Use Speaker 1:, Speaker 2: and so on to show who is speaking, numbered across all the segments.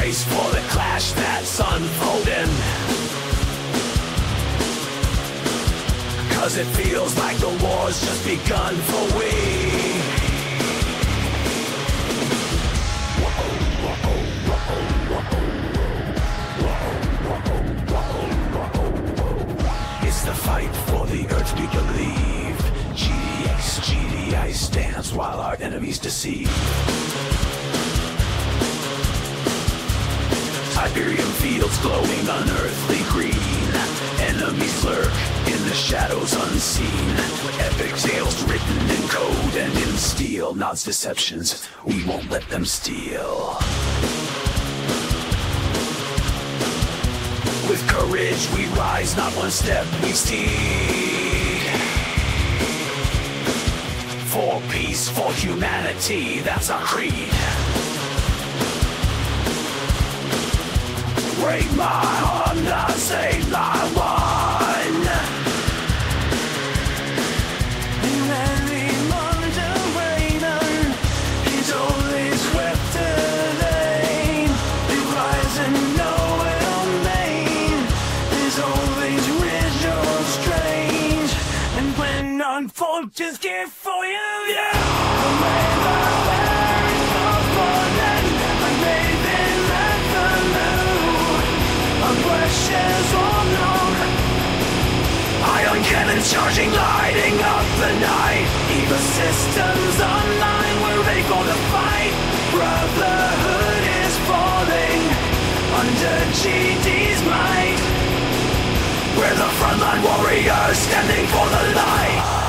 Speaker 1: brace for the clash that's unfolding. Cause it feels like the war's just begun for we. It's the fight for the earth we believe. GDX, GDI stands while our enemies deceive. Tiberian fields glowing unearthly green. Enemies lurk in the shadows unseen. Epic tales written in code and in steel. Nods deceptions, we won't let them steal. With courage we rise, not one step we steal. For peace, for humanity, that's our creed. Break my heart, save my. Many modern Raven is always always rich or strange. And when unfortune's care for you, yeah. Up the systems online, we're ready for the fight. Brotherhood is falling under GD's might. We're the frontline warriors standing for the light.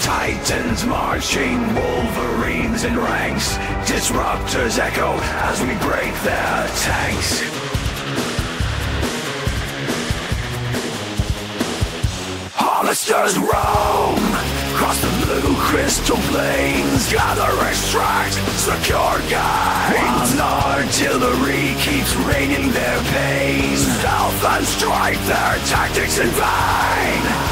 Speaker 1: Titans marching, wolverines in ranks. Disruptors echo as we break their tanks. Harvesters roam Cross the blue crystal plains. Gather, extract, secure gains While artillery keeps raining their pain Stealth and strike their tactics in vain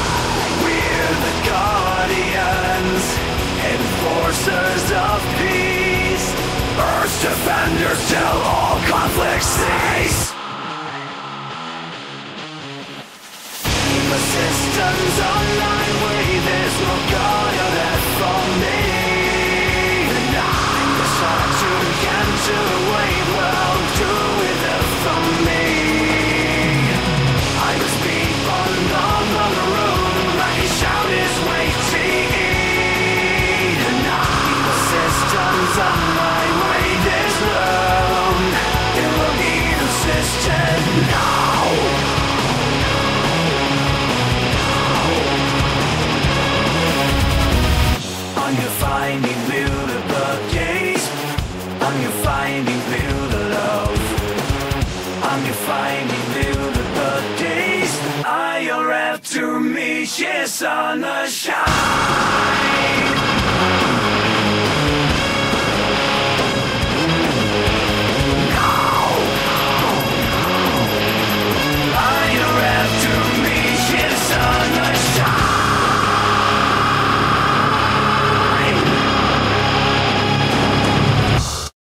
Speaker 1: after me, yes on the shine